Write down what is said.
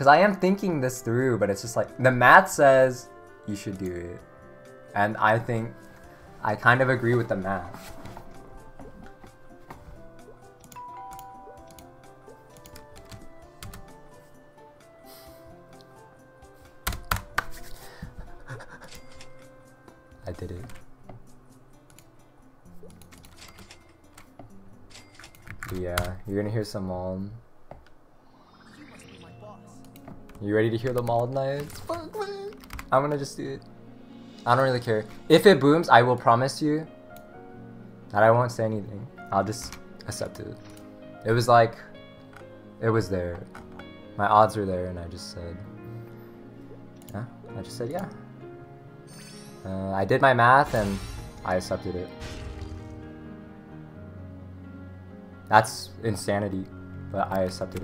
Because I am thinking this through, but it's just like the math says you should do it. And I think I kind of agree with the math. I did it. Yeah, you're gonna hear some um You ready to hear the Mauled me. I'm gonna just do it. I don't really care. If it booms, I will promise you that I won't say anything. I'll just accept it. It was like, it was there. My odds were there, and I just said, yeah. I just said yeah. Uh, I did my math, and I accepted it. That's insanity, but I accepted it.